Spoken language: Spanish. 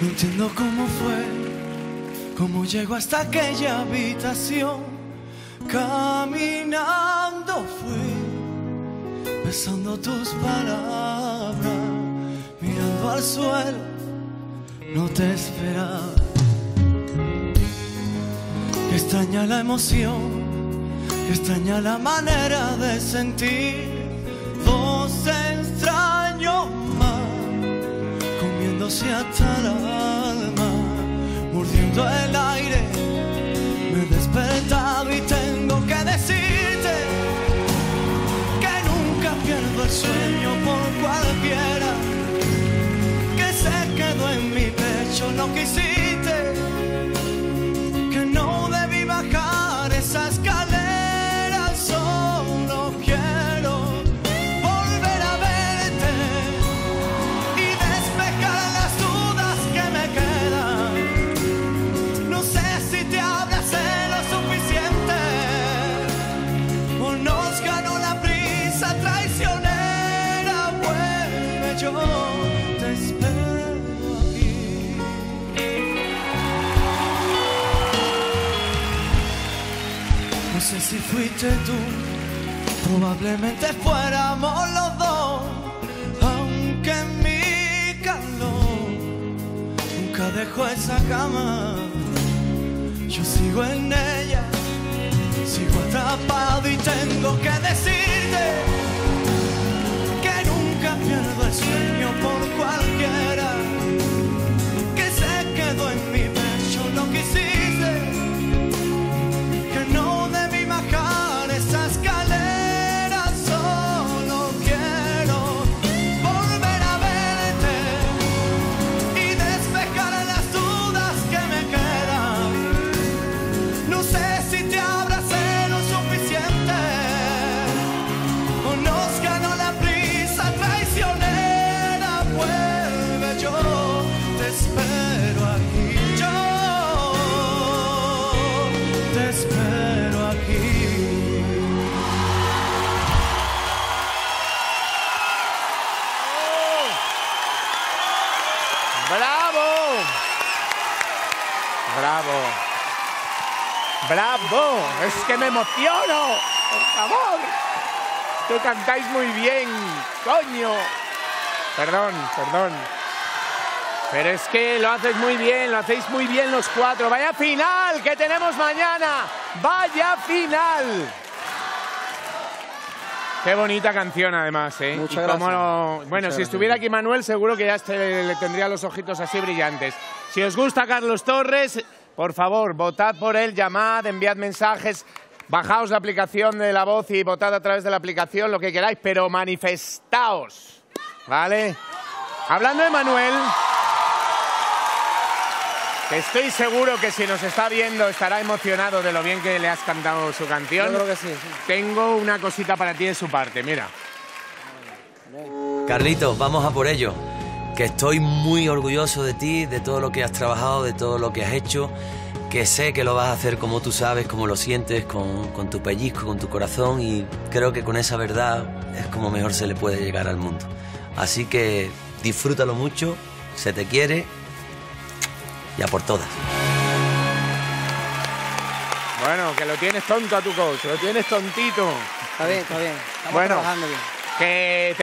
No entiendo cómo fue, cómo llegó hasta aquella habitación. Caminando fui, besando tus palabras, mirando al suelo, no te esperaba. Extraña la emoción, extraña la manera de sentir. Vos extraño más, comiéndose hasta el alma, mordiendo el aire. Me he despertado y tengo que decirte que nunca pierdo el sueño por cualquiera que se quedó en mi pecho lo que No sé si fuiste tú, probablemente fuéramos los dos, aunque mi calor nunca dejó esa cama. Yo sigo en ella, sigo atrapado y tengo que decirte ¡Bravo! ¡Bravo! Es que me emociono. Por favor. Que cantáis muy bien. Coño. Perdón, perdón. Pero es que lo haces muy bien, lo hacéis muy bien los cuatro. Vaya final que tenemos mañana. Vaya final. Qué bonita canción además, ¿eh? Muchas gracias. Bueno, Muchas si gracias. estuviera aquí Manuel seguro que ya este- le tendría los ojitos así brillantes. Si os gusta Carlos Torres, por favor, votad por él, llamad, enviad mensajes, bajaos la aplicación de la voz y votad a través de la aplicación lo que queráis, pero manifestaos, ¿vale? Hablando de Manuel, estoy seguro que si nos está viendo estará emocionado de lo bien que le has cantado su canción. Yo creo que sí, sí. Tengo una cosita para ti de su parte, mira. Carlitos, vamos a por ello. Que estoy muy orgulloso de ti, de todo lo que has trabajado, de todo lo que has hecho. Que sé que lo vas a hacer como tú sabes, como lo sientes, con, con tu pellizco, con tu corazón. Y creo que con esa verdad es como mejor se le puede llegar al mundo. Así que disfrútalo mucho, se te quiere y a por todas. Bueno, que lo tienes tonto a tu coach, lo tienes tontito. Está bien, está bien. Estamos Bueno. trabajando bien. Que